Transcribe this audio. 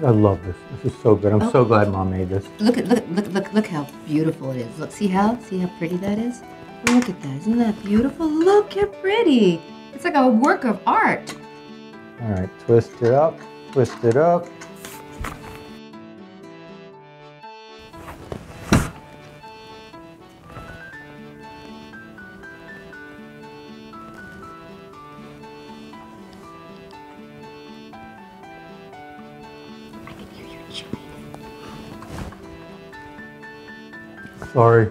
I love this. This is so good. I'm Oh. so glad Mom made this. Look at look look look look how beautiful it is. Look, see how see how pretty that is. Look at that. Isn't that beautiful? Look how pretty. It's like a work of art. All right, twist it up, twist it up. Sorry.